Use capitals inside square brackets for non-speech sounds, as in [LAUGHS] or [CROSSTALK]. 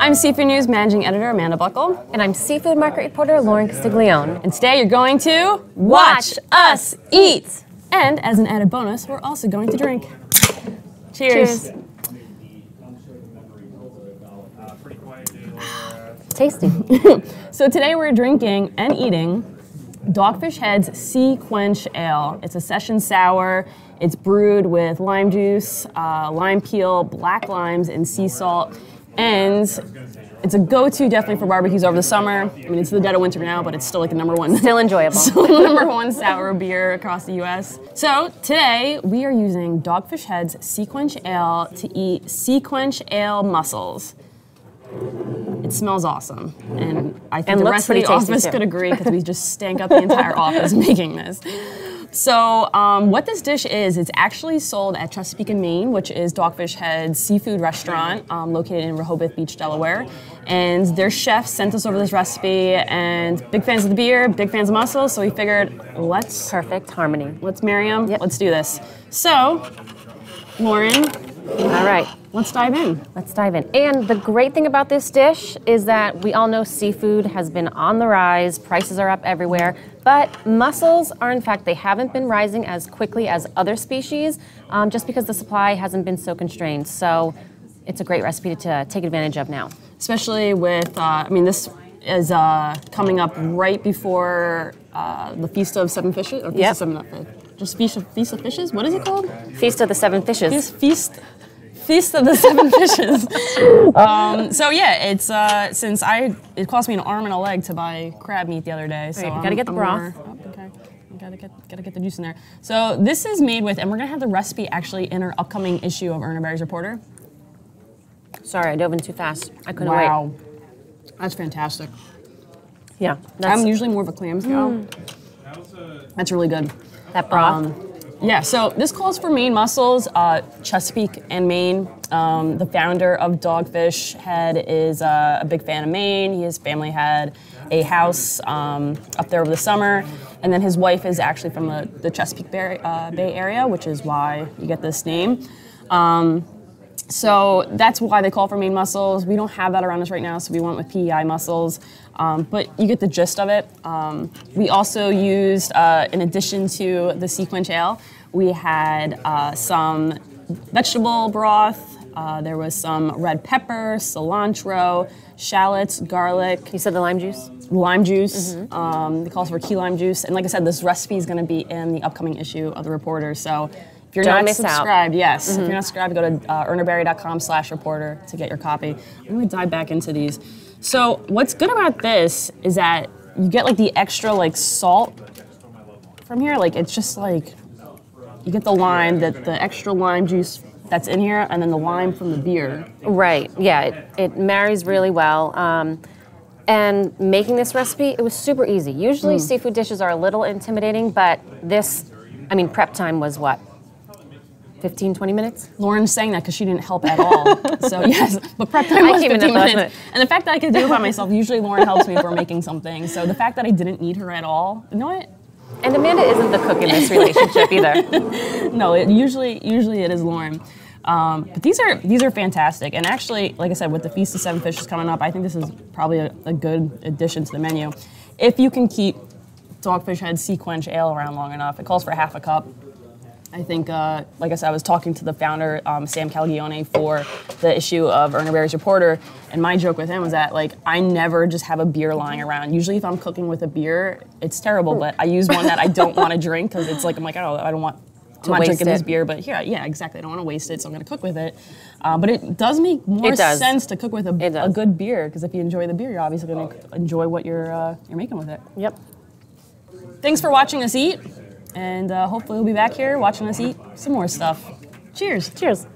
I'm SeafoodNews Managing Editor Amanda Buckle. And I'm Seafood Market Reporter Lorin Castiglione. And today you're going to watch us eat. And as an added bonus, we're also going to drink. Cheers. Cheers. Tasty. [LAUGHS] So today we're drinking and eating Dogfish Head's SeaQuench Ale. It's a session sour. It's brewed with lime juice, uh, lime peel, black limes, and sea salt. And it's a go-to definitely for barbecues over the summer. I mean, it's the dead of winter now, but it's still like the number one, Still enjoyable. [LAUGHS] still the number one sour beer across the U.S. So today we are using Dogfish Head's SeaQuench Ale to eat SeaQuench Ale mussels. It smells awesome, and I think And the rest of the office too. could agree because we just stank up the entire [LAUGHS] office making this. So, um, what this dish is, it's actually sold at Chesapeake and Maine, which is Dogfish Head's seafood restaurant um, located in Rehoboth Beach, Delaware. And their chef sent us over this recipe, and big fans of the beer, big fans of mussels, so we figured let's Perfect harmony. let's marry them. Yep. Let's do this. So, Lorin, All right, let's dive in. let's dive in. And the great thing about this dish is that we all know seafood has been on the rise, prices are up everywhere, but mussels are, in fact, they haven't been rising as quickly as other species um, just because the supply hasn't been so constrained. So it's a great recipe to take advantage of now. especially with uh, I mean this is uh, coming up right before uh, the Feast of Seven Fishes or Feast Yep. of Seven just Feast of, Feast of Fishes. What is it called? Feast of the Seven Fishes. Feast Feast Feast of the Seven [LAUGHS] Fishes. Um, so yeah, it's uh, since I it cost me an arm and a leg to buy crab meat the other day. So Right, you I'm- gotta get the I'm broth. more- oh, okay. Gotta get, gotta get the juice in there. So this is made with, and we're gonna have the recipe actually in our upcoming issue of Urner Barry's Reporter. Sorry, I dove in too fast. I couldn't wait. Wow, that's fantastic. Yeah, that's I'm usually more of a clams gal. That's really good. That broth. Um, yeah, so this calls for Maine mussels, uh, Chesapeake and Maine. Um, the founder of Dogfish Head is uh, a big fan of Maine. His family had a house um, up there over the summer, and then his wife is actually from the, the Chesapeake Bay, uh, Bay Area, which is why you get this name. Um, so that's why they call for Maine mussels. We don't have that around us right now, so we went with PEI mussels. Um, but you get the gist of it. Um, we also used, uh, in addition to the SeaQuench ale, we had uh, some vegetable broth. Uh, there was some red pepper, cilantro, shallots, garlic, you said the lime juice? lime juice. Um, it calls for key lime juice. And like I said, this recipe is going to be in the upcoming issue of the Reporter. So if you're Don't not miss out. subscribed, yes, if you're not subscribed, go to uh, urnerbarry.com slash reporter to get your copy. I'm going to dive back into these. So what's good about this is that you get like the extra like salt from here. Like it's just like you get the lime, that the extra lime juice that's in here, and then the lime from the beer. Right. Yeah, it, it marries really well. Um, and making this recipe, it was super easy. Usually Mm. seafood dishes are a little intimidating, but this, I mean, prep time was what? 15, 20 minutes? Lorin's saying that because she didn't help at all. so [LAUGHS] yes, but prep time I was came in 15 at minutes. minute. And the fact that I could do it by myself, usually Lorin helps me if we're making something. So the fact that I didn't need her at all, you know what? And Amanda isn't the cook in this relationship either. [LAUGHS] No, it usually usually it is Lorin. Um, but these are these are fantastic, and actually, like I said, with the Feast of Seven Fishes coming up, I think this is probably a, a good addition to the menu. If you can keep Dogfish Head SeaQuench Ale around long enough, it calls for half a cup. I think, uh, like I said, I was talking to the founder, um, Sam Calagione, for the issue of Urner Barry's Reporter, and my joke with him was that, like, I never just have a beer lying around. Usually, if I'm cooking with a beer, it's terrible, but I use one that I don't want to drink because it's like, I'm like, oh, I don't want, I'm not drinking this beer, but here, yeah, exactly. I don't want to waste it, so I'm going to cook with it. Uh, but it does make more does. sense to cook with a, a good beer because if you enjoy the beer, you're obviously going to enjoy what you're uh, you're making with it. yep. Thanks for watching us eat, and uh, hopefully we'll be back here watching us eat some more stuff. Cheers. Cheers.